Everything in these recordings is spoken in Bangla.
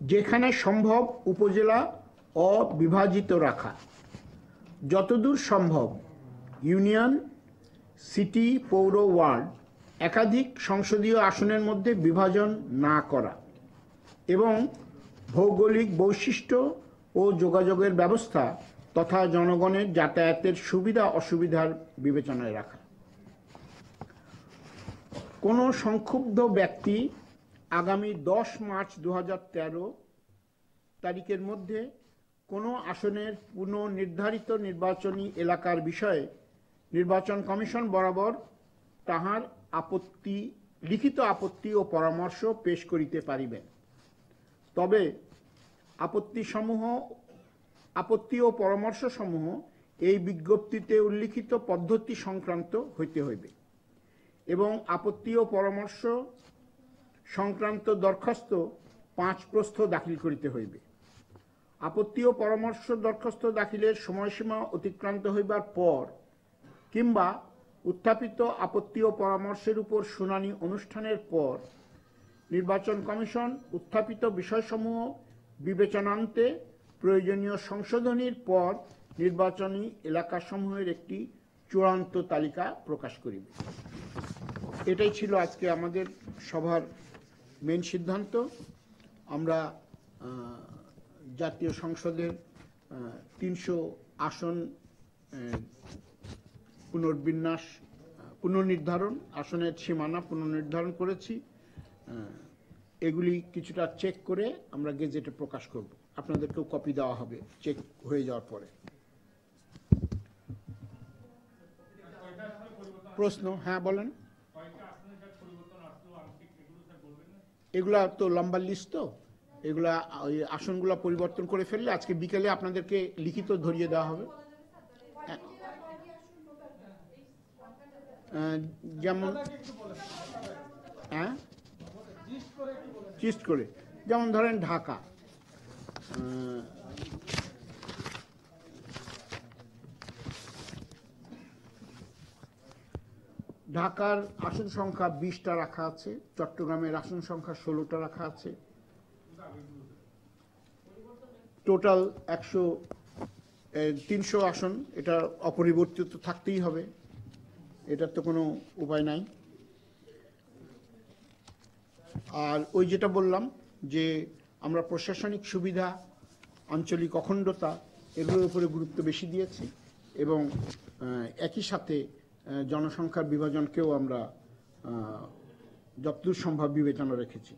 যেখানে সম্ভব উপজেলা অবিভাজিত রাখা। যতদূর সম্ভব, ইউনিয়ন, সিটি, পৌর, ওয়ার্ড একাধিক সংসদীয় আসনের মধ্যে বিভাজন না করা এবং ভৌগোলিক বৈশিষ্ট্য ও যোগাযোগের ব্যবস্থা তথা জনগণের যাতায়াতের সুবিধা অসুবিধার বিবেচনায় রাখা। কোনো সংক্ষুব্ধ ব্যক্তি আগামী দশ মার্চ দু হাজার তেরো তারিখের মধ্যে কোনো আসনের পুনর্নির্ধারিত নির্বাচনী এলাকার বিষয়ে নির্বাচন কমিশন বরাবর তাহার আপত্তি, লিখিত আপত্তি ও পরামর্শ পেশ করিতে পারিবেন তবে আপত্তিসমূহ, আপত্তি ও পরামর্শসমূহ এই বিজ্ঞপ্তিতে উল্লিখিত পদ্ধতি সংক্রান্ত হইতে হইবে এবং আপত্তি ও পরামর্শ সংক্রান্ত দরখাস্ত পাঁচ প্রস্থ দাখিল করিতে হইবে। আপত্তি ও পরামর্শ দরখাস্ত দাখিলের সময়সীমা অতিক্রান্ত হইবার পর কিংবা উত্থাপিত আপত্তি ও পরামর্শের উপর শুনানি অনুষ্ঠানের পর নির্বাচন কমিশন উত্থাপিত বিষয়সমূহ বিবেচনান্তে প্রয়োজনীয় সংশোধনীর পর নির্বাচনী এলাকাসমূহের একটি চূড়ান্ত তালিকা প্রকাশ করিবে। এটাই ছিল আজকে আমাদের সভার মেন সিদ্ধান্ত। আমরা জাতীয় সংসদের তিনশো আসন পুনর্বিন্যাস, পুনর্নির্ধারণ, আসনের সীমানা পুনর্নির্ধারণ করেছি। এগুলি কিছুটা চেক করে আমরা গেজেটে প্রকাশ করব। আপনাদেরকেও কপি দেওয়া হবে চেক হয়ে যাওয়ার পরে। প্রশ্ন হ্যাঁ বলেন। এগুলা তো লম্বা লিস্ট তো। এগুলা ওই আসনগুলো পরিবর্তন করে ফেললে আজকে বিকেলে আপনাদেরকে লিখিত ধরিয়ে দেওয়া হবে। যেমন হ্যাঁ? চিস্ট করে যেমন ধরেন ঢাকা। ঢাকার আসন সংখ্যা বিশটা রাখা আছে, চট্টগ্রামের আসন সংখ্যা ষোলোটা রাখা আছে। টোটাল একশো তিনশো আসন, এটা অপরিবর্তিত থাকতেই হবে, এটার তো কোনো উপায় নাই। আর ওই যেটা বললাম যে আমরা প্রশাসনিক সুবিধা, আঞ্চলিক অখণ্ডতা, এগুলোর উপরে গুরুত্ব বেশি দিয়েছি এবং একই সাথে জনসংখ্যার বিভাজনকেও আমরা যতদূর সম্ভব বিবেচনা রেখেছি।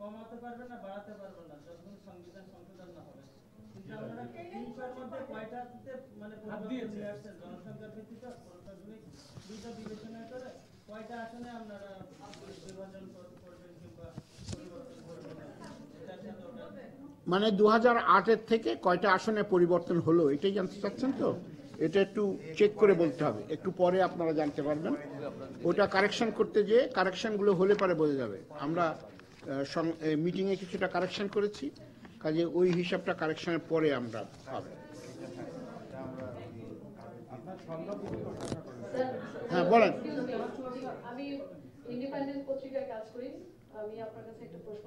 কমাতে পারবে না বাড়াতে পারবে না যতক্ষণ সংবিধান সংশোধন না হবে কিন্তু আপনারা তিনশোর মধ্যে কয়টাতে পরিবর্তন নিয়ে আসছেন জনসংখ্যার ভিত্তিতে প্রশাসনিক দুইটা বিবেচনা করে কয়টা আসনে আপনারা মানে দু হাজার আটের থেকে কয়টা আসনে পরিবর্তন হলো, এটাই জানতে চাচ্ছেন তো? এটা একটু চেক করে বলতে হবে। একটু পরে আপনারা জানতে পারবেন। ওটা কারেকশন করতে যেয়ে কারেকশনগুলো হলে পরে বোঝা যাবে। আমরা মিটিংয়ে কিছুটা কারেকশন করেছি, কাজে ওই হিসাবটা কারেকশনের পরে আমরা পাবো। হ্যাঁ বলেন। ইন্ডিপেন্ডেন্ট পত্রিকায় কাজ করি। আমি আপনার কাছে একটা প্রশ্ন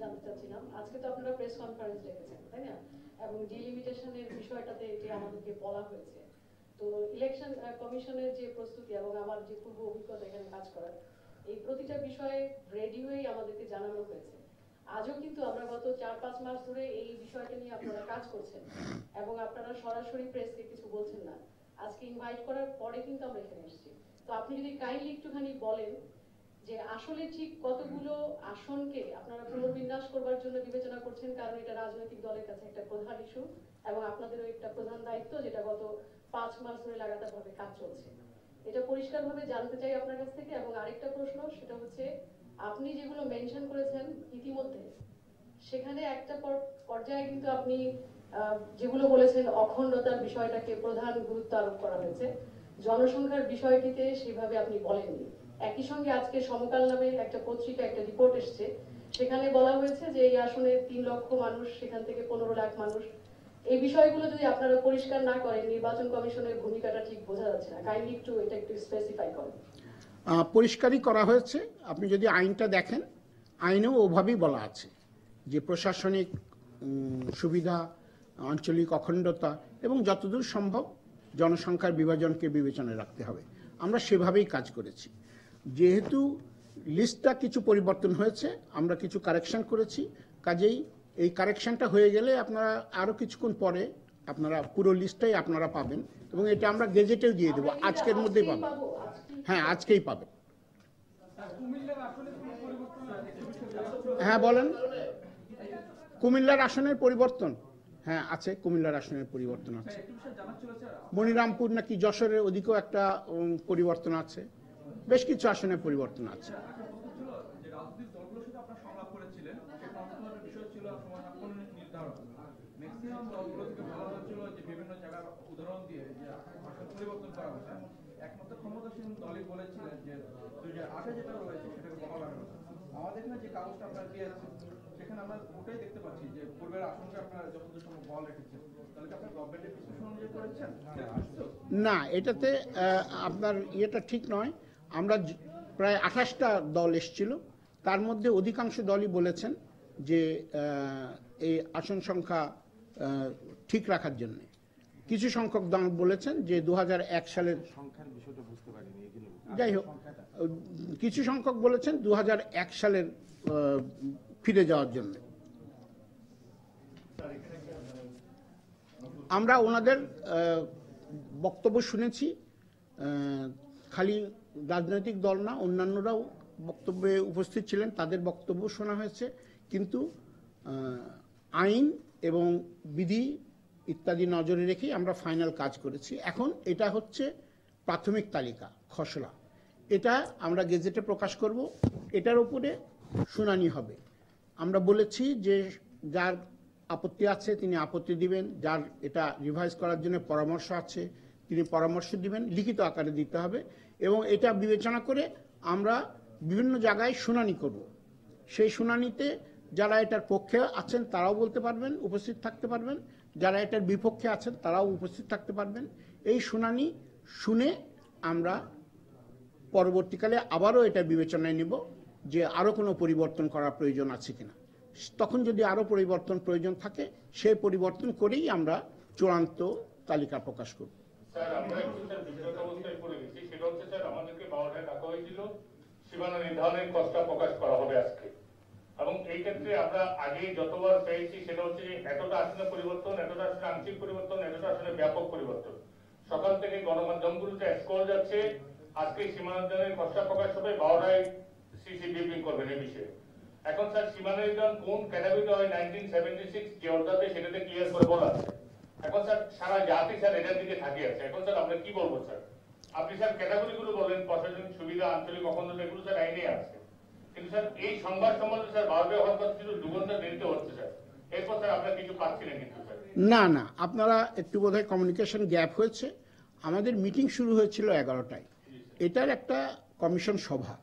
জানতে চাচ্ছিলাম। আজকে তো আপনারা প্রেস কনফারেন্স ডেকেছেন তাই না? এবং ডিলিমিটেশনের বিষয়টাতে এটি আমাদেরকে বলা হয়েছে। তো ইলেকশন কমিশনের যে প্রস্তুতি এবং আমার যে পূর্ব অভিজ্ঞতা এখানে কাজ করার, এই প্রতিটা বিষয়ে রেডিওই আমাদেরকে জানানো হয়েছে। আজও কিন্তু আমরা গত চার, পাঁচ মাস ধরে এই বিষয়টা নিয়ে আপনারা কাজ করছেন এবং আপনারা সরাসরি প্রেসকে কিছু বলছেন না। আজকে ইনভাইট করার পরে কিন্তু আমরা এখানে এসেছি। তো আপনি যদি কাইন্ডলি একটুখানি বলেন যে আসলে ঠিক কতগুলো আসনকে আপনারা পুনর্বিন্যাস করবার জন্য বিবেচনা করছেন, কারণ এটা রাজনৈতিক দলের কাছে একটা প্রধান ইস্যু এবং আপনাদেরও একটা প্রধান দায়িত্ব যেটা গত পাঁচ মাস ধরে লাগাতার ভাবে কাজ চলছে। এটা পরিষ্কারভাবে জানতে চাই আপনার কাছ থেকে এবং আরেকটা প্রশ্ন, সেটা হচ্ছে আপনি যেগুলো মেনশন করেছেন ইতিমধ্যে, সেখানে একটা পর্যায়ে কিন্তু আপনি যেগুলো বলেছেন অখণ্ডতার বিষয়টাকে প্রধান গুরুত্ব আরোপ করা হয়েছে। জনসংখ্যার বিষয়টিতে সেভাবে আপনি বলেননি। একই সঙ্গে আজকে সমকাল নামে একটা পত্রিকা, একটা রিপোর্ট এসছে। সেখানে বলা হয়েছে যে এই আসনে তিন লক্ষ মানুষ, সেখান থেকে পনেরো লাখ মানুষ। এই বিষয়গুলো যদি আপনারা পরিষ্কার না করেন, নির্বাচন কমিশনের ভূমিকাটা ঠিক বোঝা যাচ্ছে না। কাইন্ডলি একটু এটা একটু স্পেসিফাই করেন। পরিষ্কারই করা হয়েছে। আপনি যদি আইনটা দেখেন, আইনেও ওভাবেই বলা আছে যে প্রশাসনিক সুবিধা, আঞ্চলিক অখণ্ডতা এবং যতদূর সম্ভব জনসংখ্যার বিভাজনকে বিবেচনায় রাখতে হবে। আমরা সেভাবেই কাজ করেছি। যেহেতু লিস্টটা কিছু পরিবর্তন হয়েছে আমরা কিছু কারেকশন করেছি। কাজেই এই কারেকশনটা হয়ে গেলে আপনারা আরও কিছুক্ষণ পরে আপনারা পুরো লিস্টটাই আপনারা পাবেন এবং এটা আমরা গেজেটেও দিয়ে দেবো। আজকের মধ্যেই পাবেন। পাবো হ্যাঁ আজকেই পাবেন। হ্যাঁ বলেন। কুমিল্লার আসনের পরিবর্তন? হ্যাঁ আছে কুমিল্লার আসনের পরিবর্তন আছে। মনিরামপুর নাকি যশোরের ওদিকেও একটা পরিবর্তন আছে। বেশ কিছু আসনে পরিবর্তন আছে। যে রাজনৈতিক দলগুলোর সাথে আপনারা সংলাপ করেছিলেন সেটা অন্যতম বিষয় ছিল ম্যাক্সিমাম দলগুলো থেকে বলা হচ্ছিল যে বিভিন্ন জায়গার উদাহরণ দিয়ে যে আসন পরিবর্তন করা হয়েছে একমাত্র ক্ষমতাসীন দলই বলেছিলেন যে দুই হাজার আটে যেটা রয়েছে সেটাকে বহাল রাখা আমাদের এখানে যে কাগজটা আপনারা সেখানে আমরা ওটাই দেখতে পাচ্ছি যে পূর্বের আসনকে আপনারা যতদূর সম্ভব বহাল রেখেছেন না এটাতে আহ, আপনার ইয়েটা ঠিক নয়। আমরা প্রায় আঠাশটা দল এসছিল। তার মধ্যে অধিকাংশ দলই বলেছেন যে এই আসন সংখ্যা ঠিক রাখার জন্য। কিছু সংখ্যক দল বলেছেন যে দু হাজার এক সালের সংখ্যার বিষয়টা বুঝতে পারিনি যাই হোক কিছু সংখ্যক বলেছেন দু হাজার এক সালের ফিরে যাওয়ার জন্য। আমরা ওনাদের বক্তব্য শুনেছি খালি রাজনৈতিক দল না, অন্যান্যরাও বক্তব্যে উপস্থিত ছিলেন, তাদের বক্তব্য শোনা হয়েছে। কিন্তু আইন এবং বিধি ইত্যাদি নজরে রেখেই আমরা ফাইনাল কাজ করেছি। এখন এটা হচ্ছে প্রাথমিক তালিকা, খসড়া। এটা আমরা গেজেটে প্রকাশ করব, এটার উপরে শুনানি হবে। আমরা বলেছি যে যার আপত্তি আছে তিনি আপত্তি দিবেন, যার এটা রিভাইজ করার জন্য পরামর্শ আছে তিনি পরামর্শ দিবেন, লিখিত আকারে দিতে হবে। এবং এটা বিবেচনা করে আমরা বিভিন্ন জায়গায় শুনানি করব। সেই শুনানিতে যারা এটার পক্ষে আছেন তারাও বলতে পারবেন, উপস্থিত থাকতে পারবেন। যারা এটার বিপক্ষে আছেন তারাও উপস্থিত থাকতে পারবেন। এই শুনানি শুনে আমরা পরবর্তীকালে আবারও এটা বিবেচনায় নিব যে আরও কোনো পরিবর্তন করার প্রয়োজন আছে কিনা। তখন যদি আরও পরিবর্তন প্রয়োজন থাকে, সেই পরিবর্তন করেই আমরা চূড়ান্ত তালিকা প্রকাশ করব স্যার আমরা একটু স্যার বিব্রত অবস্থায় পড়ে গেছি সেটা হচ্ছে স্যার আমাদেরকে বারোটায় ডাকা হয়েছিল সীমানা নির্ধারণের কষ্টটা প্রকাশ করা হবে আজকে। এবং এই ক্ষেত্রে আমরা আগেই যতবার পেয়েছি, সেটা হচ্ছে যে এতটা আসনে পরিবর্তন, এতটা আসনে আংশিক পরিবর্তন, এতটা আসনে ব্যাপক পরিবর্তন। সকাল থেকে গণমাধ্যমগুলোতে স্কল যাচ্ছে, আজকে সীমানা নির্ধারণের কষ্টটা প্রকাশ হবে বারোটায় সিসি ব্রিফিং করবেন এই বিষয়ে। এখন স্যার, সীমানা নির্ধারণ কোন ক্যাটাগরিতে হয়? নাইনটিন সেভেন্টি সিক্স যে অর্ডাতে সেটাতে ক্লিয়ার করে বলা আছে। এখন স্যার, সারা জাতি স্যার এটার দিকে থাকিয়ে আছে। এখন স্যার, আমরা কি বলব স্যার? আপনি স্যার ক্যাটাগরি গুলো বলেন, প্রশাসনিক সুবিধা, আঞ্চলিক অখণ্ডতা, এগুলো স্যার আইনে আছে। কিন্তু স্যার, এই সংবাদ সম্বন্ধে স্যার ভারতে হওয়ার কিছু দু ঘণ্টা দেরিতে হচ্ছে, স্যার। এরপর স্যার আমরা কিছু পাচ্ছি না কিন্তু না না, আপনারা একটু বোধহয় কমিউনিকেশন গ্যাপ হয়েছে। আমাদের মিটিং শুরু হয়েছিল এগারোটায়। এটার একটা কমিশন সভা।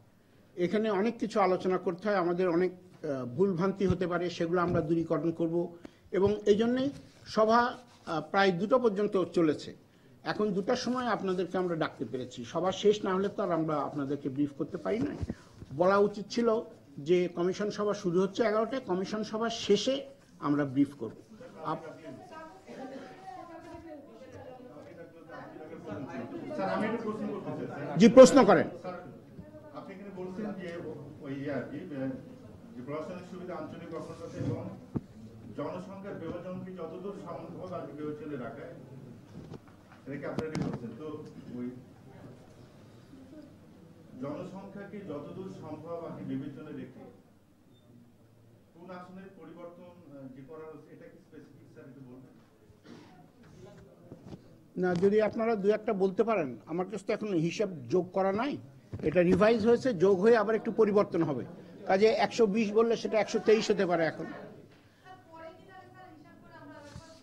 এখানে অনেক কিছু আলোচনা করতে হয়, আমাদের অনেক ভুলভ্রান্তি হতে পারে, সেগুলো আমরা দূরীকরণ করব। এবং এই জন্যেই সভা প্রায় দুটো পর্যন্ত চলেছে। এখন দুটার সময় আপনাদেরকে আমরা ডাকতে পেরেছি। সবার শেষ না হলে তো আর আমরা আপনাদেরকে ব্রিফ করতে পারি না বলা উচিত ছিল যে কমিশন সভা শুরু হচ্ছে এগারোটায় কমিশন সভা শেষে আমরা ব্রিফ করব। জি প্রশ্ন করেন। ইয়ে জনসংখ্যার বিভাজনকে যতদূর সম্ভব আর কি বিবেচনায় রাখায়? আপনারা তো ওই জনসংখ্যাকে যতদূর সম্ভব রেখে কোন আসনের পরিবর্তন যে করা হচ্ছে এটা কি স্পেসিফিক স্যার একটু বলবেন? না, যদি আপনারা দু একটা বলতে পারেন, আমার কাছে তো এখন হিসাব যোগ করা নাই, এটা রিভাইজ হয়েছে, যোগ হয়ে আবার একটু পরিবর্তন হবে। কাজে একশো বিশ বললে সেটা একশো তেইশ হতে পারে এখন।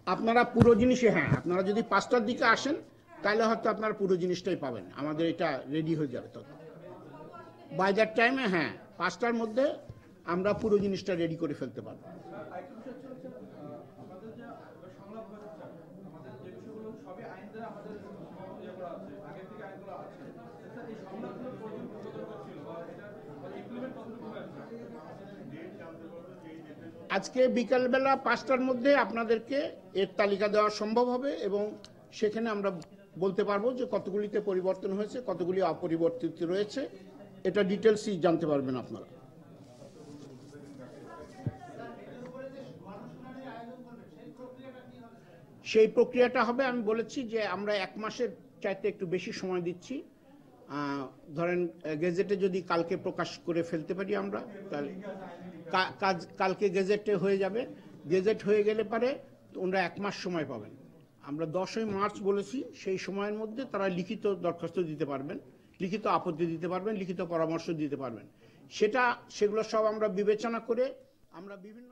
আপনারা পুরো জিনিসে হ্যাঁ আপনারা যদি পাঁচটার দিকে আসেন, তাহলে হয়তো আপনারা পুরো জিনিসটাই পাবেন। আমাদের এটা রেডি হয়ে যাবে তখন। বাই দ্যাট টাইমে হ্যাঁ পাঁচটার মধ্যে আমরা পুরো জিনিসটা রেডি করে ফেলতে পারব আরেকটা বিষয় হচ্ছে হচ্ছে, আহ, আমাদের যে সংলাপ হয়েছে আজকে বিকালবেলা পাঁচটার মধ্যে আপনাদেরকে এর তালিকা দেওয়া সম্ভব হবে এবং সেখানে আমরা বলতে পারব যে কতগুলিতে পরিবর্তন হয়েছে, কতগুলি অপরিবর্তিত রয়েছে। এটা ডিটেলসই জানতে পারবেন আপনারা। সেই প্রক্রিয়াটা হবে, আমি বলেছি যে আমরা এক মাসের চাইতে একটু বেশি সময় দিচ্ছি। ধরেন গেজেটে যদি কালকে প্রকাশ করে ফেলতে পারি আমরা, তাহলে কাজ, কালকে গেজেটে হয়ে যাবে। গেজেট হয়ে গেলে পারে ওনারা এক মাস সময় পাবেন আমরা দশই মার্চ বলেছি, সেই সময়ের মধ্যে তারা লিখিত দরখাস্ত দিতে পারবেন, লিখিত আপত্তি দিতে পারবেন, লিখিত পরামর্শ দিতে পারবেন। সেটা, সেগুলো সব আমরা বিবেচনা করে আমরা বিভিন্ন